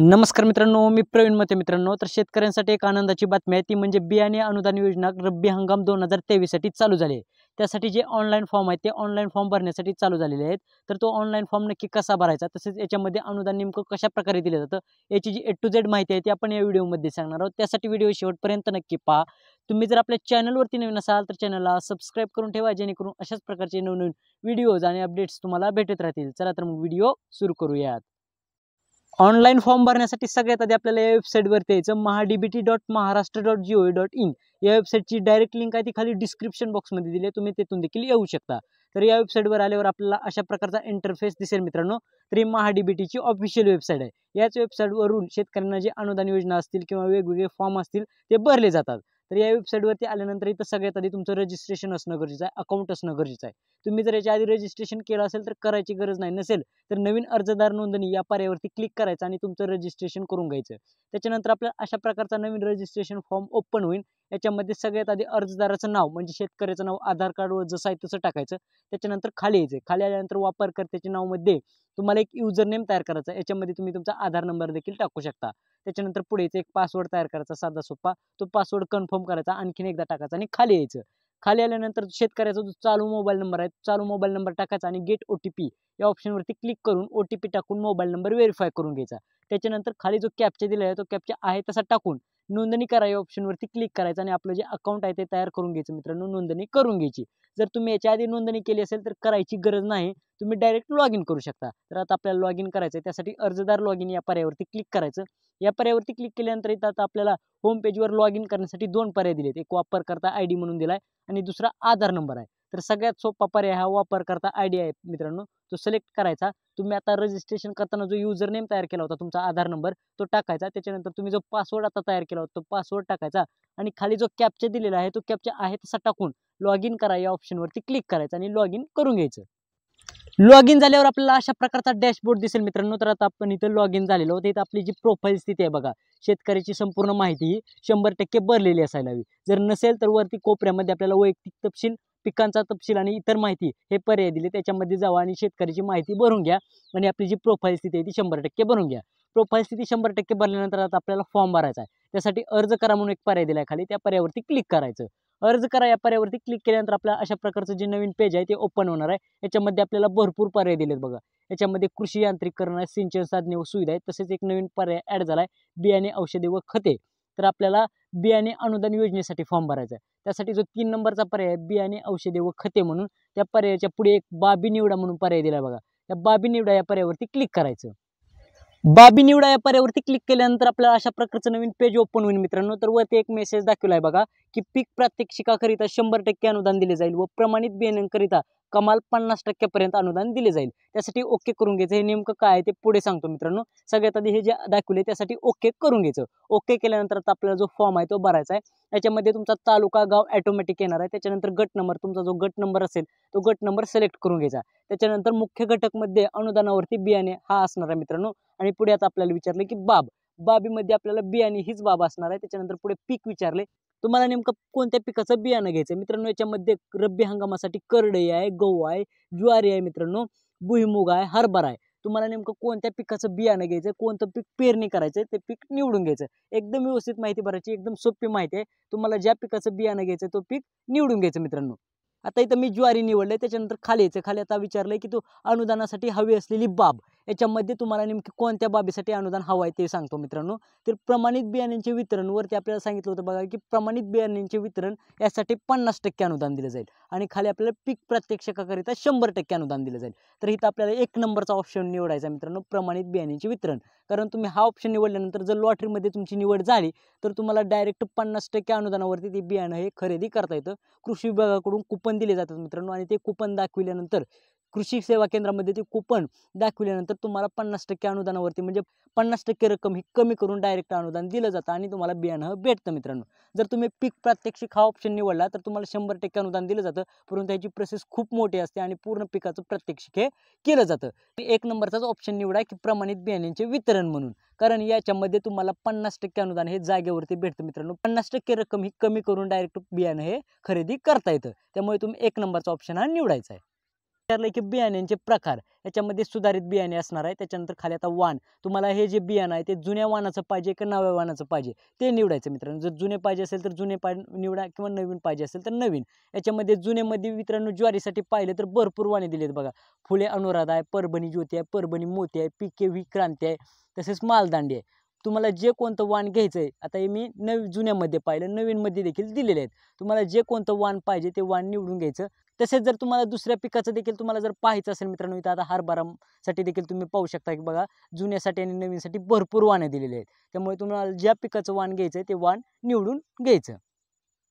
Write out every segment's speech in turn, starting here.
नमस्कार मित्रांनो मी प्रवीण मते मित्रांनो. तर शेतकऱ्यांसाठी एक आनंदाची बातमी आहे ती म्हणजे बियाणे अनुदान योजना रब्बी हंगाम दोन हजार तेवीससाठी चालू झाली आहे. त्यासाठी जे ऑनलाईन फॉर्म आहेत ते ऑनलाईन फॉर्म भरण्यासाठी चालू झालेले आहेत. तर तो ऑनलाईन फॉर्म नक्की कसा भरायचा? तसेच याच्यामध्ये अनुदान नेमकं कशा प्रकारे दिलं जातं? याची जी ए टू झेड माहिती आहे ती आपण या व्हिडिओमध्ये सांगणार आहोत. त्यासाठी व्हिडिओ शेवटपर्यंत नक्की पहा. तुम्ही जर आपल्या चॅनलवरती नवीन असाल तर चॅनलला सबस्क्राईब करून ठेवा जेणेकरून अशाच प्रकारचे नवनवीन व्हिडिओज आणि अपडेट्स तुम्हाला भेटत राहतील. चला तर मग व्हिडिओ सुरू करूयात. ऑनलाईन फॉर्म भरण्यासाठी सगळ्यात आधी आपल्याला या वेबसाईटवरती यायचं MahaDBT dot Maharashtra dot G O dot in या वेबसाईटची डायरेक्ट लिंक आहे ती खाली डिस्क्रिप्शन बॉक्समध्ये दिली आहे तुम्ही तिथून देखील येऊ शकता. तर या वेबसाईटवर आल्यावर आपल्याला अशा प्रकारचा इंटरफेस दिसेल मित्रांनो. तर ही महाडीबीटीची ऑफिशियल वेबसाईट आहे. याच वेबसाईटवरून शेतकऱ्यांना जे अनुदान योजना असतील किंवा वेगवेगळे फॉर्म असतील ते भरले जातात. तर या वेबसाईटवरती आल्यानंतर इथं सगळ्यात आधी तुमचं रजिस्ट्रेशन असणं गरजेचं आहे अकाउंट असणं गरजेचं आहे. तुम्ही जर याच्या आधी रजिस्ट्रेशन केलं असेल तर करायची गरज नाही नसेल तर नवीन अर्जदार नोंदणी या पर्यायावरती क्लिक करायचं आणि तुमचं रजिस्ट्रेशन करून घ्यायचं. त्याच्यानंतर आपल्याला अशा प्रकारचा नवीन रजिस्ट्रेशन फॉर्म ओपन होईल. याच्यामध्ये सगळ्यात आधी अर्जदाराचं नाव म्हणजे शेतकऱ्याचं नाव आधार कार्डवर जसं आहे तसं टाकायचं. त्याच्यानंतर खाली यायचं. खाली आल्यानंतर वापरकर्त्याच्या नावमध्ये तुम्हाला एक युजर नेम तयार करायचा याच्यामध्ये तुम्ही तुमचा आधार नंबर देखील टाकू शकता. त्याच्यानंतर पुढे एक पासवर्ड तयार करायचा साधा सोपा. तो पासवर्ड कन्फर्म करायचा आणखीन एकदा टाकायचा आणि खाली यायचं. खाली आल्यानंतर शेतकऱ्याचा जो चालू मोबाईल नंबर आहे चालू मोबाईल नंबर टाकायचा आणि गेट ओ टी पी या ऑप्शनवरती क्लिक करून ओ टी पी टाकून मोबाईल नंबर व्हेरीफाय करून घ्यायचा. त्याच्यानंतर खाली जो कॅपचा दिला आहे तो कॅपचा आहे तसा टाकून नोंदणी करा या ऑप्शनवरती क्लिक करायचं आणि आपलं जे अकाउंट आहे ते तयार करून घ्यायचं मित्रांनो नोंदणी करून घ्यायची. जर तुम्ही याच्या आधी नोंदणी केली असेल तर करायची गरज नाही तुम्ही डायरेक्ट लॉग इन करू शकता. तर आता आपल्याला लॉग इन करायचं आहे त्यासाठी अर्जदार लॉग इन या पर्यायावरती क्लिक करायचं. या पर्यायावरती क्लिक केल्यानंतर इथं आता आपल्याला होम पेजवर लॉग इन करण्यासाठी दोन पर्याय दिलेत. एक वापरकर्ता आय डी म्हणून दिला आहे आणि दुसरा आधार नंबर आहे. तर सगळ्यात सोपा पर्याय हा वापरकर्ता आय डी आहे मित्रांनो. तो सिलेक्ट करायचा. तुम्ही आता रजिस्ट्रेशन करताना जो युजर नेम तयार केला होता तुमचा आधार नंबर तो टाकायचा. त्याच्यानंतर तुम्ही जो पासवर्ड आता तयार केला होता तो पासवर्ड टाकायचा आणि खाली जो कॅप्चा दिलेला आहे तो कॅप्चा आहे तसा टाकून लॉग इन करा या ऑप्शनवरती क्लिक करायचं आणि लॉग इन करून घ्यायचं. लॉग इन झाल्यावर आपल्याला अशा प्रकारचा डॅशबोर्ड दिसेल मित्रांनो. तर आता आपण इथं लॉग इन झालेलो होतं इथं आपली जी प्रोफाईल स्थिती आहे बघा. शेतकऱ्याची संपूर्ण माहिती ही शंभर टक्के भरलेली असायला हवी. जर नसेल तर वरती कोपऱ्यामध्ये आपल्याला वैयक्तिक तपशील पिकांचा तपशील आणि इतर माहिती हे पर्याय दिले. त्याच्यामध्ये जावा आणि शेतकऱ्याची माहिती भरून घ्या आणि आपली जी प्रोफाईल स्थिती आहे ती शंभर टक्के भरून घ्या. प्रोफाईल स्थिती शंभर टक्के भरल्यानंतर आता आपल्याला फॉर्म भरायचा आहे. त्यासाठी अर्ज करा म्हणून एक पर्याय दिला खाली. त्या पर्यायावरती क्लिक करायचं. अर्ज करा या पर्यायावरती क्लिक केल्यानंतर आपल्या अशा प्रकारचं जे नवीन पेज आहे ते ओपन होणार आहे. याच्यामध्ये आपल्याला भरपूर पर्याय दिलेत बघा. याच्यामध्ये कृषी यांत्रिकरण आहे सिंचन साधने व सुविधा आहेत. तसेच एक नवीन पर्याय ॲड झाला आहे बियाणे औषधे व खते. तर आपल्याला बियाणे अनुदान योजनेसाठी फॉर्म भरायचा आहे. त्यासाठी जो तीन नंबरचा पर्याय बियाणे औषधे व खते म्हणून त्या पर्यायाच्या पुढे एक बाबी निवडा म्हणून पर्याय दिला बघा. त्या बाबी निवडा या पर्यायावरती क्लिक करायचं. बाबी निवडा या पर्यावरती क्लिक केल्यानंतर आपल्याला अशा प्रकारचं नवीन पेज ओपन होईल मित्रांनो. तर वरती एक मेसेज दाखवला आहे बघा की पीक प्रात्यक्षिकाकरिता शंभर टक्के अनुदान दिले जाईल व प्रमाणित बियाण्यांकरिता कमाल पन्नास टक्क्यापर्यंत अनुदान दिले जाईल. त्यासाठी ओके करून घ्यायचं. हे नेमकं काय आहे ते पुढे सांगतो मित्रांनो. सगळ्यात आधी हे जे दाखवले त्यासाठी ओके करून घ्यायचं. ओके केल्यानंतर आता आपल्याला जो फॉर्म आहे तो भरायचा आहे. याच्यामध्ये तुमचा तालुका गाव ॲटोमॅटिक येणार आहे. त्याच्यानंतर गट नंबर तुमचा जो गट नंबर असेल तो गट नंबर सिलेक्ट करून घ्यायचा. त्याच्यानंतर मुख्य घटकमध्ये अनुदानावरती बियाणे हा असणार आहे मित्रांनो. आणि पुढे आता आपल्याला विचारलं की बाब. बाबीमध्ये आपल्याला बियाणे हीच बाब असणार आहे. त्याच्यानंतर पुढे पीक विचारले. तुम्हाला नेमकं कोणत्या पिकाचं बियाणं घ्यायचं मित्रांनो याच्यामध्ये रब्बी हंगामासाठी करडई आहे गहू आहे ज्वारी आहे मित्रांनो भुईमुग आहे हरभरा आहे. तुम्हाला नेमकं कोणत्या पिकाचं बियाणं घ्यायचं कोणतं पीक पेरणी करायचं ते पीक निवडून घ्यायचं. एकदम व्यवस्थित माहिती भरायची एकदम सोपी माहिती आहे. तुम्हाला ज्या पिकाचं बियाणं घ्यायचं तो पीक निवडून घ्यायचं मित्रांनो. आता इथं मी ज्वारी निवडलं त्याच्यानंतर खाली यायचं खाली आता विचारलं की तू अनुदानासाठी हवी असलेली बाब. याच्यामध्ये तुम्हाला नेमकी कोणत्या बाबीसाठी अनुदान हवं आहे ते सांगतो मित्रांनो. तर प्रमाणित बियाण्यांचे वितरणवरती आपल्याला सांगितलं होतं बघा की प्रमाणित बियाण्यांचे वितरण यासाठी पन्नास टक्के अनुदान दिलं जाईल. आणि खाली आपल्याला पीक प्रत्यक्षकाकरिता शंभर टक्के अनुदान दिलं जाईल. तर इथं आपल्याला एक नंबरचा ऑप्शन निवडायचा मित्रांनो प्रमाणित बियाण्यांचे वितरण. कारण तुम्ही हा ऑप्शन निवडल्यानंतर जर लॉटरीमध्ये तुमची निवड झाली तर तुम्हाला डायरेक्ट पन्नास टक्के अनुदानावरती ते बियाणं हे खरेदी करता येतं. कृषी विभागाकडून कुपन दिले जातात मित्रांनो आणि ते कुपन दाखविल्यानंतर कृषी सेवा केंद्रामध्ये ते कुपन दाखविल्यानंतर तुम्हाला पन्नास टक्के अनुदानावरती म्हणजे पन्नास टक्के रक्कम ही कमी करून डायरेक्ट अनुदान दिलं जातं आणि तुम्हाला बियाणं भेटतं मित्रांनो. जर तुम्ही पीक प्रात्यक्षिक हा ऑप्शन निवडला तर तुम्हाला शंभर टक्के अनुदान दिलं जातं परंतु त्याची प्रोसेस खूप मोठी असते आणि पूर्ण पिकाचं प्रात्यक्षिक हे केलं जातं. एक नंबरचाच ऑप्शन निवडा की प्रमाणित बियाण्यांचे वितरण म्हणून कारण याच्यामध्ये तुम्हाला पन्नास टक्के अनुदान हे जागेवरती भेटतं मित्रांनो. पन्नास टक्के रक्कम ही कमी करून डायरेक्ट बियाणं हे खरेदी करता येतं. त्यामुळे तुम्ही एक नंबरचा ऑप्शन हा निवडायचा आहे. विचारलं की बियाण्यांचे प्रकार. याच्यामध्ये सुधारित बियाणे असणार आहे. त्याच्यानंतर खाली आता वाण. तुम्हाला हे जे बियाणं आहे ते जुन्या वाणाचं पाहिजे का नव्या वाणाचं पाहिजे? ते निवडायचं मित्रांनो. जर जुने पाहिजे असेल तर जुने पा निवडा किंवा नवीन पाहिजे असेल तर नवीन. याच्यामध्ये जुनेमध्ये मित्रांनो ज्वारीसाठी पाहिलं तर भरपूर वाणे दिलेत बघा. फुले अनुराधा आहे परभणी ज्योती आहे परभणी मोती आहे पिके व्ही क्रांती आहे तसेच मालदांडी आहे. तुम्हाला जे कोणतं वाण घ्यायचं आहे आता हे मी नवी जुन्यामध्ये पाहिलं नवीनमध्ये देखील दिलेले आहेत. तुम्हाला जे कोणतं वाण पाहिजे ते वाण निवडून घ्यायचं. तसेच जर तुम्हाला दुसऱ्या पिकाचं देखील तुम्हाला जर पाहायचं असेल मित्रांनो इथं आता हरभरासाठी देखील तुम्ही पाहू शकता की बघा जुन्यासाठी आणि नवीनसाठी भरपूर वाणे दिलेले आहेत. त्यामुळे तुम्हाला ज्या पिकाचं वाण घ्यायचं आहे ते वाण निवडून घ्यायचं.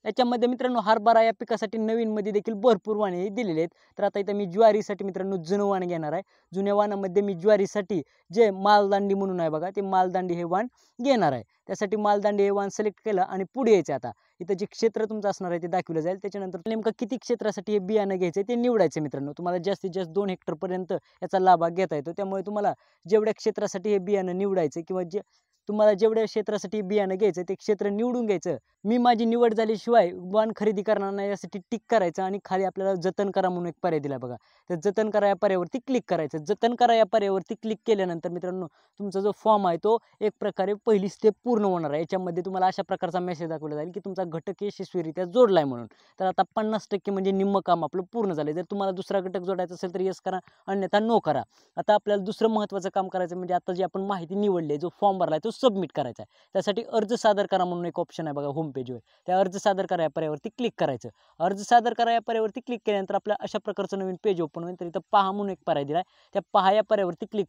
याच्यामध्ये मित्रांनो हरभरा या पिकासाठी नवीनमध्ये देखील भरपूर वाणे दिलेले आहेत. तर आता इथं मी ज्वारीसाठी मित्रांनो जुनं वाण घेणार आहे. जुन्या वाणामध्ये मी ज्वारीसाठी जे मालदांडी म्हणून आहे बघा ते मालदांडी हे वाण घेणार आहे. त्यासाठी मालदांडी हे वाण सिलेक्ट केलं आणि पुढे यायचं आता. इथं जे क्षेत्र तुमचं असणार आहे ते दाखवलं जाईल. त्याच्यानंतर नेमकं किती क्षेत्रासाठी हे बियाणं घ्यायचं ते निवडायचं मित्रांनो. तुम्हाला जास्तीत जास्त दोन हेक्टरपर्यंत याचा लाभ घेता येतो. त्यामुळे तुम्हाला जेवढ्या क्षेत्रासाठी हे बियाणं निवडायचं किंवा जे तुम्हाला जेवढ्या क्षेत्रासाठी बियाणं घ्यायचं ते क्षेत्र निवडून घ्यायचं. मी माझी निवड झाल्याशिवाय वाण खरेदी करणार नाही यासाठी टिक करायचं आणि खाली आपल्याला जतन करा म्हणून एक पर्याय दिला बघा. तर जतन करा या पर्यावरती क्लिक करायचं. जतन करा या पर्यावरती क्लिक केल्यानंतर मित्रांनो तुमचा जो फॉर्म आहे तो एक प्रकारे पहिली स्टेप पूर्ण होणार आहे. याच्यामध्ये तुम्हाला अशा प्रकारचा मेसेज दाखवला जाईल की तुमचा घटक यशस्वीरित्या जोडला आहे म्हणून. तर आता पन्नास टक्के म्हणजे निम्म काम आपलं पूर्ण झालं जर तुम्हाला दुसरा घटक जोडायचा असेल तर यस करा अन्यथा नो करा. आता आपल्याला दुसरं महत्त्वाचं काम करायचं म्हणजे आता जी आपण माहिती निवडली आहे जो फॉर्म भरला आहे तो सबमिट करायचा आहे अर्ज़ सादर करा म्हणून एक ऑप्शन आहे बघा होम पेजवर त्या अर्ज़ सादर करा पर्यावरती क्लिक करायचं. अर्ज़ सादर करा या पर्यावरती क्लिक केल्यानंतर अशा प्रकारचं नवीन पेज ओपन होईल. तर पहा म्हणून एक पर्याय दिला आहे पहा या क्लिक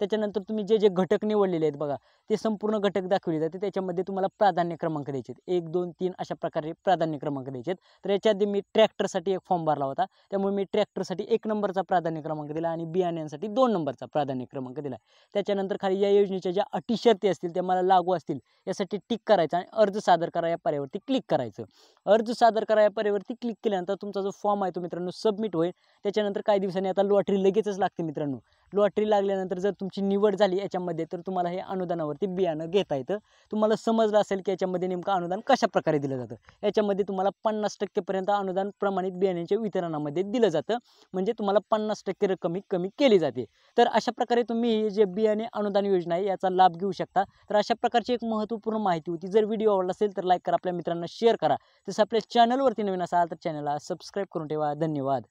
त्याच्यानंतर तुम्ही जे जे घटक निवडलेले आहेत बघा, ते संपूर्ण घटक दाखवले जाते त्याच्यामध्ये प्राधान्य क्रमांक द्यायचे एक, दोन, तीन अशा प्रकारे प्राधान्य क्रमांक द्यायचे तर याच्या आधी मी एक फॉर्म भरला होता. मी ट्रॅक्टरसाठी एक नंबरचा प्राधान्य क्रमांक दिला आणि बियाण्यांसाठी दोन नंबरचा प्राधान्य क्रमांक दिला. त्याच्यानंतर खाली या योजनेच्या अटी शर्ती असतील त्या मला लागू असतील यासाठी टिक करायचं आणि अर्ज सादर करा या पर्यावरती क्लिक करायचं. अर्ज सादर करा या पर्यावरती क्लिक केल्यानंतर तुमचा जो फॉर्म आहे तो मित्रांनो सबमिट होईल. त्याच्यानंतर काही दिवसांनी आता लॉटरी लगेचच लागते मित्रांनो. लॉटरी लागल्यानंतर जर तुमची निवड झाली याच्यामध्ये तर तुम्हाला हे अनुदानावरती बियाणं घेता येतं. तुम्हाला समजलं असेल की याच्यामध्ये नेमकं अनुदान कशा प्रकारे दिलं जातं. याच्यामध्ये तुम्हाला पन्नास टक्केपर्यंत अनुदान प्रमाणित बियाण्याच्या वितरणामध्ये दिलं जातं. म्हणजे तुम्हाला पन्नास टक्के रक्कम ही कमी केली जाते. तर अशा प्रकारे तुम्ही हे जे बियाणे अनुदान योजना आहे याचा लाभ घेऊ शकता. तर अशा प्रकारची एक महत्त्वपूर्ण माहिती होती. जर व्हिडिओ आवडला असेल तर लाईक करा आपल्या मित्रांना शेअर करा. तसं आपल्या चॅनलवरती नवीन असाल तर चॅनलला सबस्क्राईब करून ठेवा. धन्यवाद.